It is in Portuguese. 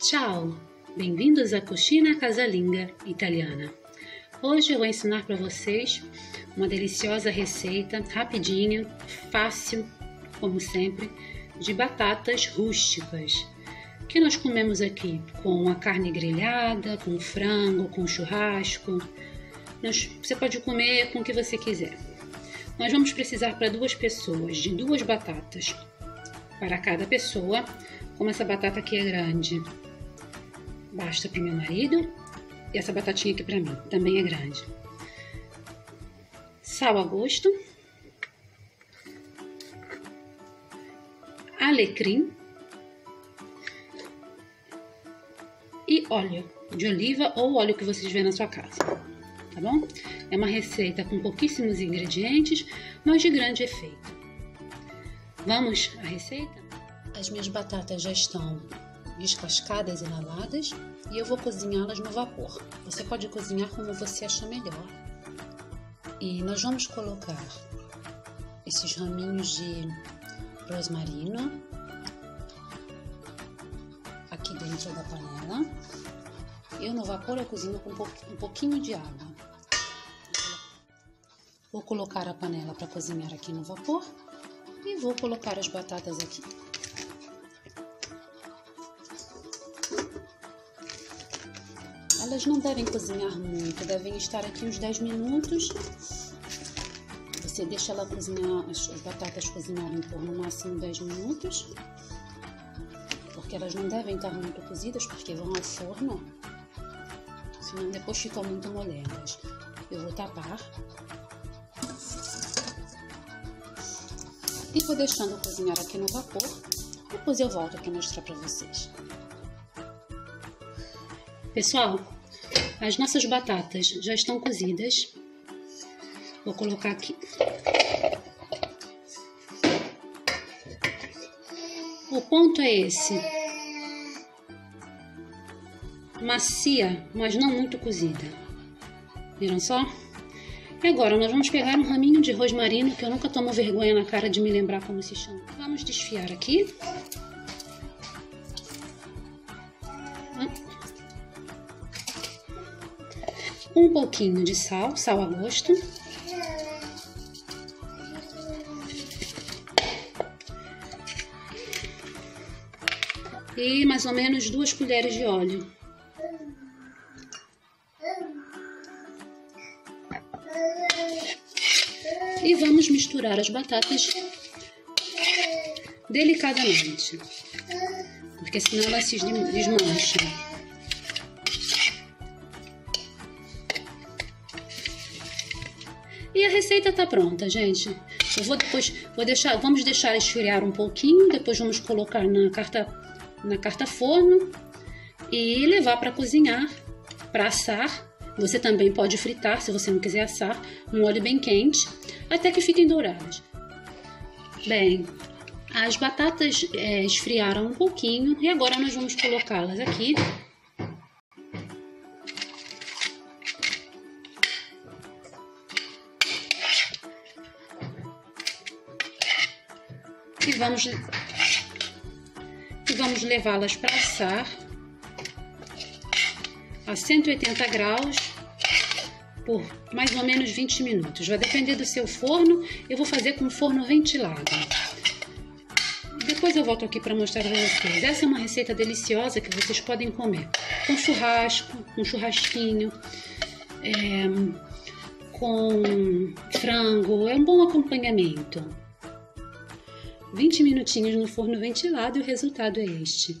Ciao! Bem-vindos à Cucina Casalinga Italiana. Hoje eu vou ensinar para vocês uma deliciosa receita, rapidinha, fácil, como sempre, de batatas rústicas, que nós comemos aqui com a carne grelhada, com frango, com churrasco. Nós, você pode comer com o que você quiser. Nós vamos precisar para duas pessoas de duas batatas para cada pessoa, como essa batata aqui é grande. Basta para meu marido e essa batatinha aqui para mim, também é grande. Sal a gosto. Alecrim. E óleo de oliva ou óleo que vocês vêem na sua casa, tá bom? É uma receita com pouquíssimos ingredientes, mas de grande efeito. Vamos à receita? As minhas batatas já estão descascadas e lavadas e eu vou cozinhá-las no vapor. Você pode cozinhar como você achar melhor. E nós vamos colocar esses raminhos de rosmarino aqui dentro da panela. Eu no vapor eu cozinho com um pouquinho de água. Vou colocar a panela para cozinhar aqui no vapor e vou colocar as batatas aqui. Elas não devem cozinhar muito, devem estar aqui uns 10 minutos. Você deixa ela cozinhar, as batatas cozinharem por no máximo 10 minutos. Porque elas não devem estar muito cozidas, porque vão ao forno. Senão depois ficam muito molengas. Eu vou tapar. E vou deixando cozinhar aqui no vapor. Depois eu volto para mostrar para vocês. Pessoal, as nossas batatas já estão cozidas. Vou colocar aqui. O ponto é esse. Macia, mas não muito cozida. Viram só? E agora nós vamos pegar um raminho de rosmarino, que eu nunca tomo vergonha na cara de me lembrar como se chama. Vamos desfiar aqui. Um pouquinho de sal, sal a gosto. E mais ou menos duas colheres de óleo. E vamos misturar as batatas delicadamente, porque senão elas se desmancham. E a receita tá pronta, gente. Eu vou depois, vou deixar, vamos deixar esfriar um pouquinho, depois vamos colocar na carta, na carta forno e levar para cozinhar, para assar. Você também pode fritar, se você não quiser assar, um óleo bem quente, até que fiquem douradas. Bem, as batatas é, esfriaram um pouquinho e agora nós vamos colocá-las aqui e vamos, e vamos levá-las para assar a 180 graus por mais ou menos 20 minutos. Vai depender do seu forno, eu vou fazer com forno ventilado. Depois eu volto aqui para mostrar para vocês. Essa é uma receita deliciosa que vocês podem comer com churrasco, com churrasquinho, é, com frango. É um bom acompanhamento. 20 minutinhos no forno ventilado e o resultado é este.